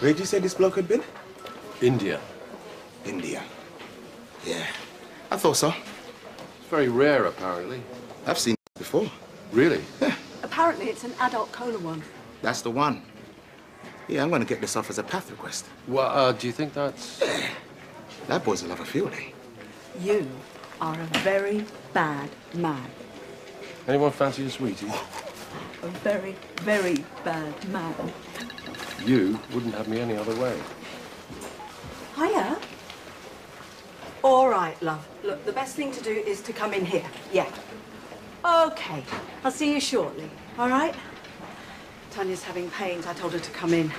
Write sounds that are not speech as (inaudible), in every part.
Where'd you say this bloke had been? India. India. Yeah. I thought so. It's very rare, apparently. I've seen it before. Really? Yeah. Apparently, it's an adult cola one. That's the one. Yeah, I'm gonna get this off as a path request. Well, uh, do you think that's... Yeah. That boy's a love of field day. You are a very bad man. Anyone fancy a sweetie? A very, very bad man. You wouldn't have me any other way. Hiya. All right, love. Look, the best thing to do is to come in here. Yeah. Okay. I'll see you shortly. All right? Tanya's having pains. I told her to come in.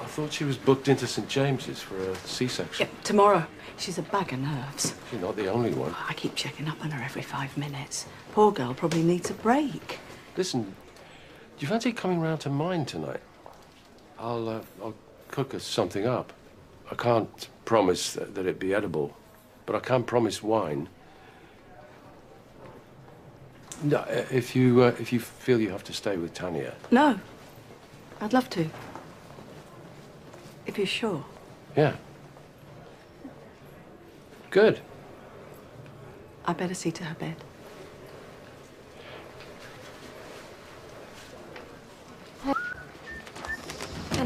I thought she was booked into St. James's for a C-section. Yeah, tomorrow. She's a bag of nerves. You're not the only one. I keep checking up on her every five minutes. Poor girl probably needs a break. Listen, do you fancy coming round to mine tonight? I'll, uh, I'll cook us something up. I can't promise that, that it be edible, but I can promise wine. No, uh, if you, uh, if you feel you have to stay with Tanya. No. I'd love to. If you're sure. Yeah. Good. I better see to her bed.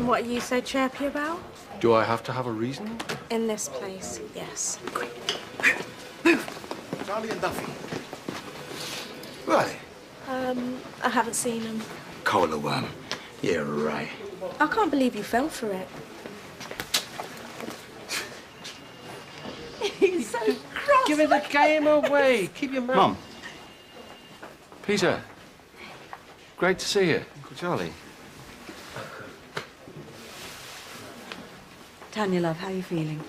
And what are you so chirpy about? Do I have to have a reason? In this place, yes. Charlie and Duffy. Right. Um, I haven't seen them. Cola worm. Yeah, right. I can't believe you fell for it. (laughs) He's so cross. Giving the game away. Keep your mouth. Mum. Peter. Great to see you. Uncle Charlie. Tanya, love, how are you feeling?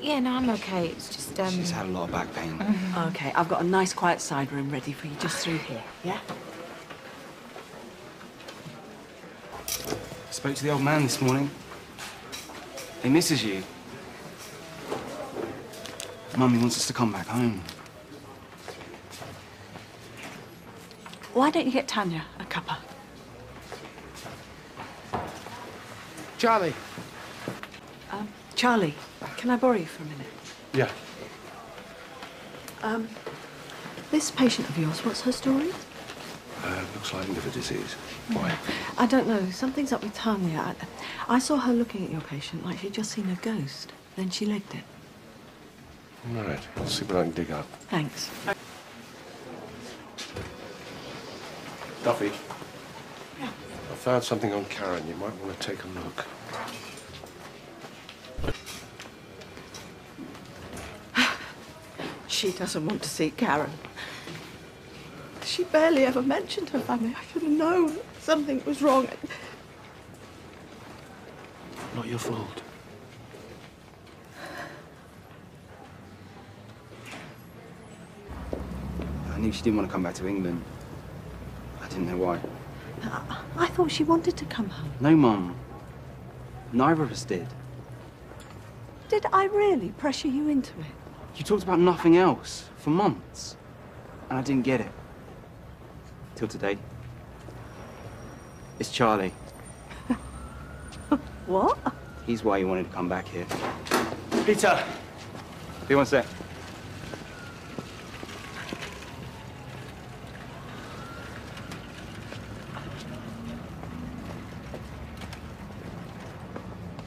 Yeah, no, I'm okay. It's just, um... She's had a lot of back pain. Okay, I've got a nice quiet side room ready for you just through here, yeah? Spoke to the old man this morning. He misses you. Mum, he wants us to come back home. Why don't you get Tanya a cuppa? Charlie. Charlie, can I borrow you for a minute? Yeah. Um, this patient of yours, what's her story? Uh, looks like liver disease. Why? I don't know. Something's up with Tanya. I, I saw her looking at your patient like she'd just seen a ghost. Then she legged it. All right. I'll see what I can dig up. Thanks. Duffy. Yeah. I found something on Karen. You might want to take a look. She doesn't want to see Karen. She barely ever mentioned her family. I should have known something was wrong. Not your fault. I knew she didn't want to come back to England. I didn't know why. I, I thought she wanted to come home. No, Mum. Neither of us did. Did I really pressure you into it? You talked about nothing else for months. And I didn't get it. Till today. It's Charlie. (laughs) What? He's why you wanted to come back here. Peter! Be one sec.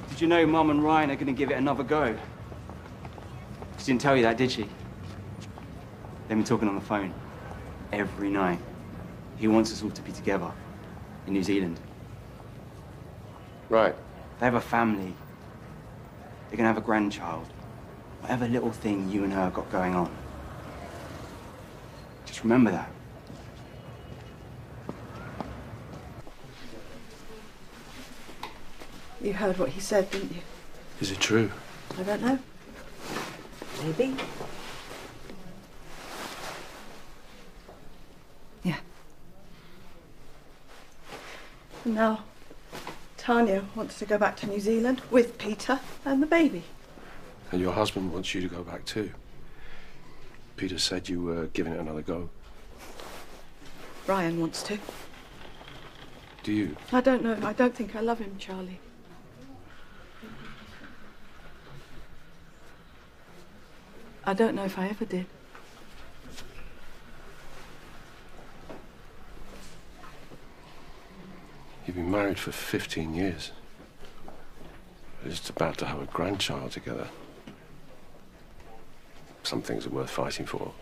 Did you know Mum and Ryan are going to give it another go? She didn't tell you that, did she? They've been talking on the phone every night. He wants us all to be together in New Zealand. Right. They have a family. They're gonna have a grandchild. Whatever little thing you and her got going on. Just remember that. You heard what he said, didn't you? Is it true? I don't know. Maybe. Yeah. And now, Tanya wants to go back to New Zealand with Peter and the baby. And your husband wants you to go back too. Peter said you were giving it another go. Ryan wants to. Do you? I don't know. I don't think I love him, Charlie. I don't know if I ever did. You've been married for 15 years. You're just about to have a grandchild together. Some things are worth fighting for.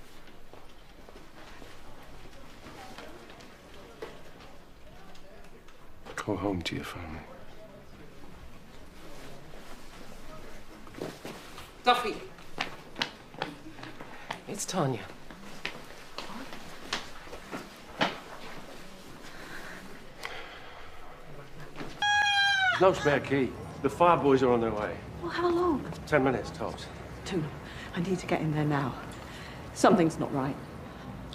Go home to your family. Duffy! It's Tanya. There's no spare key. The fire boys are on their way. Well, how long? Ten minutes tops. Too long. I need to get in there now. Something's not right.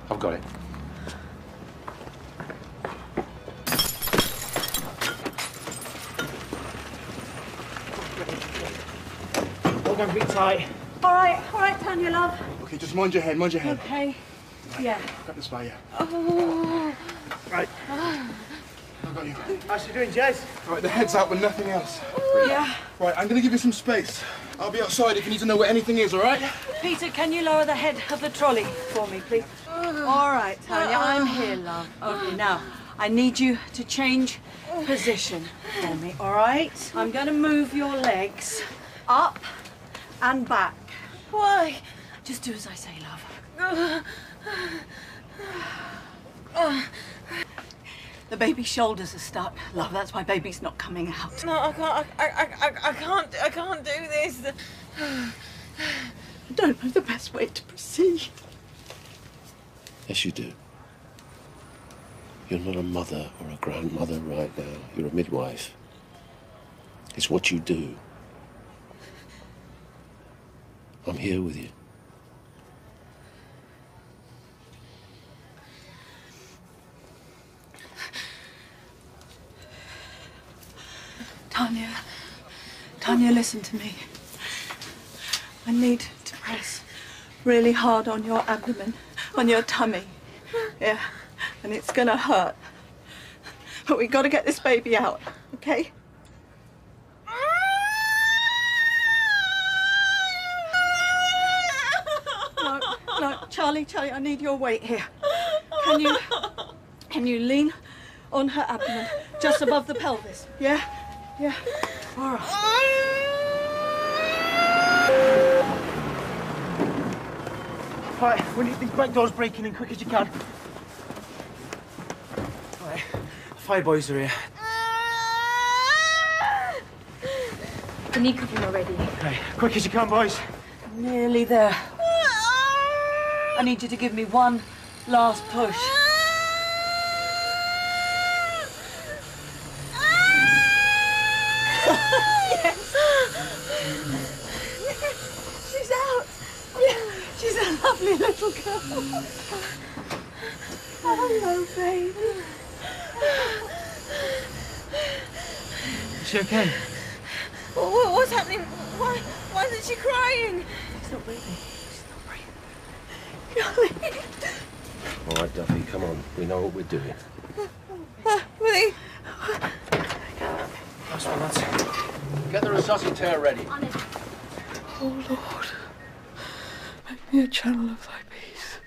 I've got it. Hold on, be tight. All right, all right, Tanya, love. Okay, just mind your head, mind your head. Okay. Yeah. Got this by you. Oh. Right. Ah. I got you. How's she doing, Jez? Right, the head's out, but nothing else. Yeah. Right, I'm gonna give you some space. I'll be outside if you need to know where anything is, all right? Peter, can you lower the head of the trolley for me, please? All right, Tanya, I'm here, love. Okay, now, I need you to change position for me, all right? I'm going to move your legs up and back. Why? Just do as I say, love. The baby's shoulders are stuck, love. That's why baby's not coming out. No, I can't. I, I, I, I can't. I can't do this. I don't know the best way to proceed. Yes, you do. You're not a mother or a grandmother right now. You're a midwife. It's what you do. I'm here with you. Tanya, Tanya, listen to me. I need to press really hard on your abdomen, on your tummy. Yeah, and it's gonna hurt. But we gotta get this baby out, okay? No, no, Charlie, Charlie, I need your weight here. Can you, can you lean on her abdomen, just above the pelvis? Yeah, yeah. All right. Right, we need these back doors breaking in quick as you can. Right, fire boys are here. The knee covering already. Okay, quick as you can, boys. Nearly there. I need you to give me one last push. She's out. Yeah, she's a lovely little girl. Oh, Hello, baby. Is she okay? What, what's happening? Why, why isn't she crying? She's not breathing. She's not breathing. Golly. All right, Duffy, come on. We know what we're doing. Uh, really? That's one, lads. Get the resuscitator ready. Oh Lord, make me a channel of thy peace,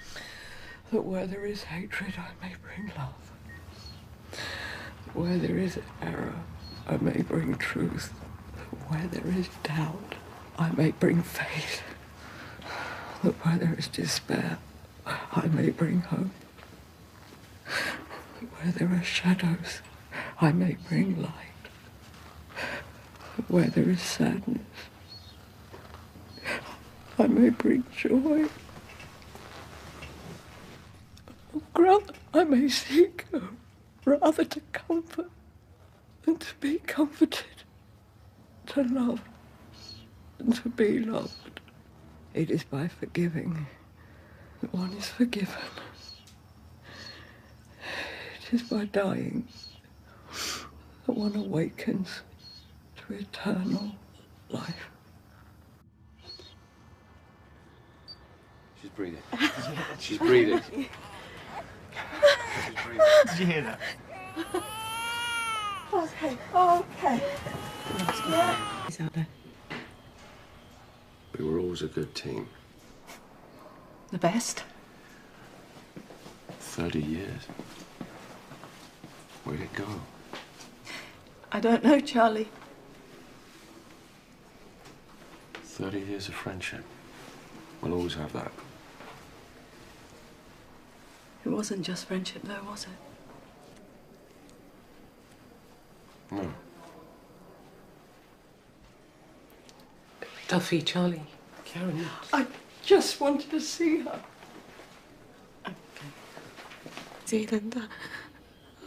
that where there is hatred I may bring love, that where there is error I may bring truth, that where there is doubt I may bring faith, that where there is despair I may bring hope, that where there are shadows I may bring light, that where there is sadness I may bring joy. Oh, grant I may seek her rather to comfort than to be comforted, to love and to be loved. It is by forgiving that one is forgiven. It is by dying that one awakens to eternal life. Breathing. She's breathing. (laughs) (laughs) She's breathing. Did you hear that? (laughs) Okay, okay. He's out there. We were always a good team. The best? 30 years. Where'd it go? I don't know, Charlie. 30 years of friendship. We'll always have that. It wasn't just friendship, though, was it? No. Duffy, Charlie, Karen. I just wanted to see her. Zealand,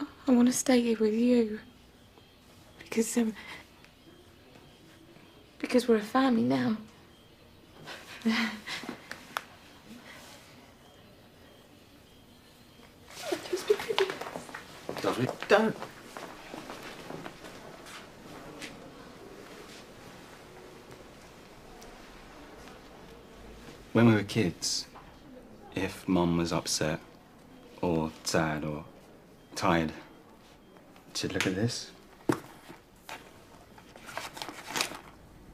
I, I want to stay here with you. Because, um, because we're a family now. (laughs) Duffy? Don't. When we were kids, if Mum was upset or sad or tired, she'd look at this.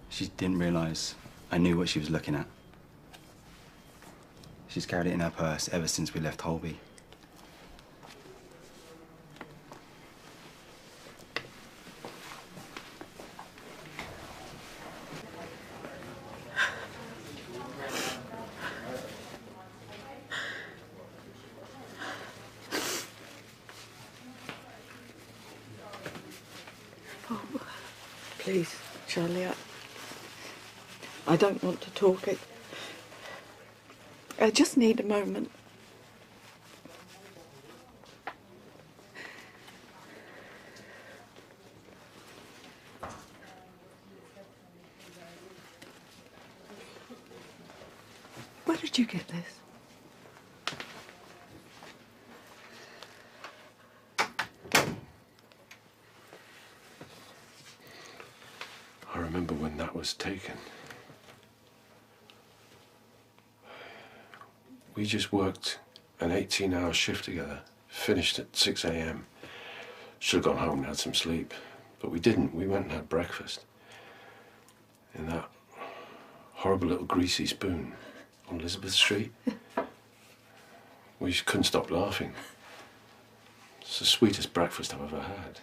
She didn't realise I knew what she was looking at. She's carried it in her purse ever since we left Holby. Please, Charlie, I, I don't want to talk. It, I just need a moment. Where did you get this? Remember when that was taken. We just worked an 18 hour shift together, finished at 6 a.m. Should have gone home and had some sleep, but we didn't. We went and had breakfast in that horrible little greasy spoon on Elizabeth Street. We just couldn't stop laughing. It's the sweetest breakfast I've ever had.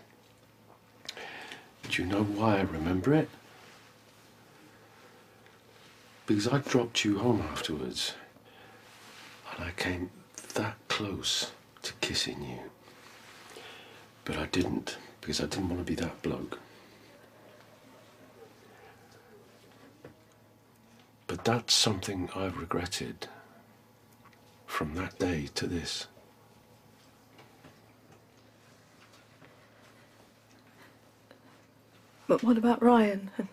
Do you know why I remember it? Because I dropped you home afterwards and I came that close to kissing you. But I didn't because I didn't want to be that bloke. But that's something I've regretted from that day to this. But what about Ryan? And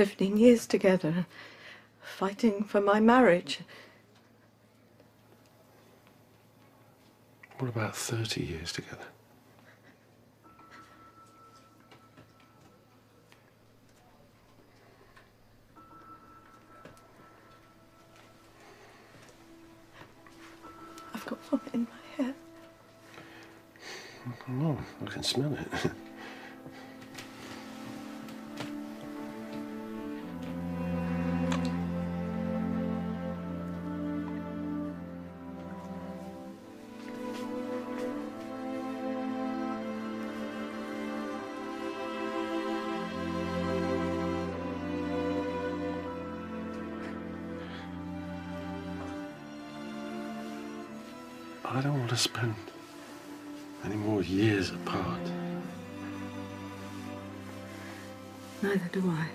15 years together, fighting for my marriage. What about 30 years together? I've got vomit in my hair. Oh, I can smell it. (laughs) I don't want to spend any more years apart. Neither do I.